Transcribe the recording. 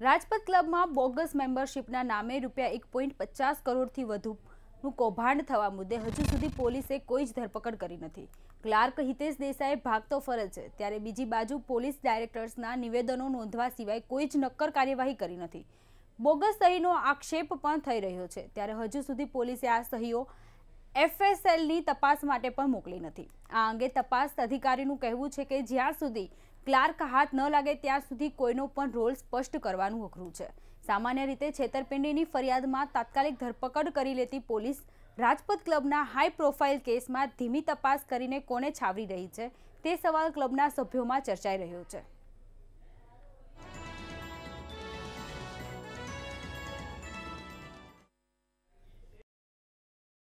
રાજપથ ક્લબમાં બોગસ મેમ્બરશિપના નામે રૂપિયા એક પોઈન્ટ પચાસ કરોડથી વધુનું કૌભાંડ થવા મુદ્દે હજુ સુધી પોલીસે કોઈ જ ધરપકડ કરી નથી. ક્લાર્ક હિતેશ દેસાઈ ભાગતો ફરજ છે, ત્યારે બીજી બાજુ પોલીસ ડાયરેક્ટર્સના નિવેદનો નોંધવા સિવાય કોઈ જ નક્કર કાર્યવાહી કરી નથી. બોગસ સહીનો આક્ષેપ પણ થઈ રહ્યો છે, ત્યારે હજુ સુધી પોલીસે આ સહીઓ એફએસએલની તપાસ માટે પણ મોકલી નથી. આ અંગે તપાસ અધિકારીનું કહેવું છે કે જ્યાં સુધી ક્લાર્ક હાથ ન લાગે ત્યાં સુધી કોઈનો પણ રોલ સ્પષ્ટ કરવાનું અઘરું છે. સામાન્ય રીતે છેતરપિંડીની ફરિયાદમાં તાત્કાલિક ધરપકડ કરી લેતી પોલીસ રાજપથ ક્લબના હાઈ પ્રોફાઇલ કેસમાં ધીમી તપાસ કરીને કોને છાવરી રહી છે તે સવાલ ક્લબના સભ્યોમાં ચર્ચાઈ રહ્યો છે.